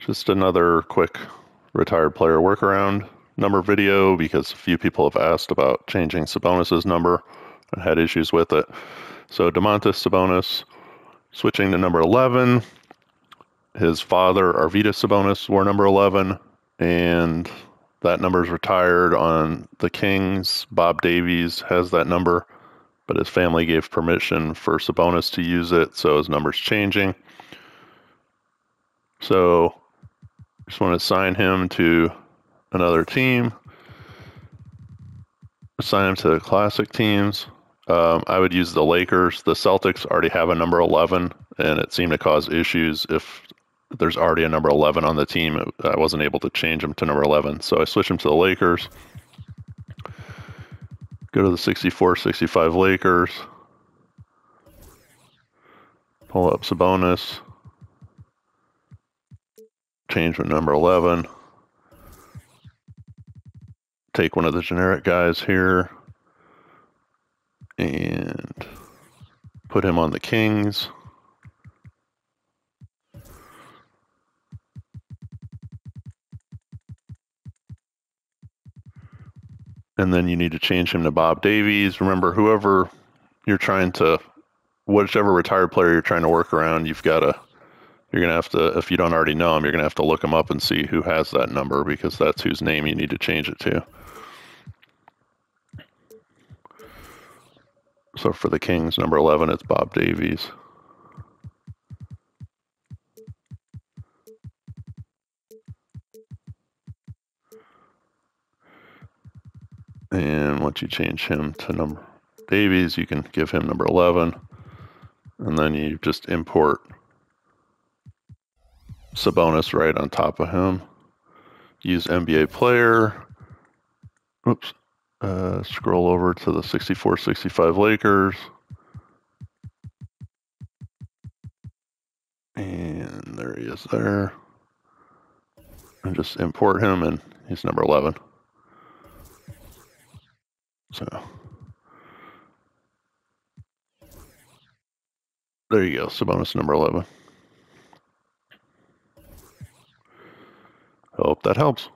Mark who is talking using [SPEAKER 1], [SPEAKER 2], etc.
[SPEAKER 1] Just another quick retired player workaround number video because a few people have asked about changing Sabonis's number and had issues with it. So Domantas Sabonis switching to number 11. His father, Arvydas Sabonis, wore number 11, and that number is retired on the Kings. Bob Davies has that number, but his family gave permission for Sabonis to use it, so his number's changing. So just want to assign him to another team. Assign him to the classic teams. Um, I would use the Lakers. The Celtics already have a number 11, and it seemed to cause issues if there's already a number 11 on the team. I wasn't able to change him to number 11. So I switched him to the Lakers. Go to the 64 65 Lakers. Pull up Sabonis change the number 11. Take one of the generic guys here and put him on the Kings. And then you need to change him to Bob Davies. Remember, whoever you're trying to, whichever retired player you're trying to work around, you've got to you're going to have to, if you don't already know him, you're going to have to look him up and see who has that number because that's whose name you need to change it to. So for the Kings, number 11, it's Bob Davies. And once you change him to number Davies, you can give him number 11. And then you just import Sabonis right on top of him. Use NBA player. Oops. Uh, scroll over to the 64 65 Lakers. And there he is there. And just import him, and he's number 11. So there you go, Sabonis number 11. Hope that helps.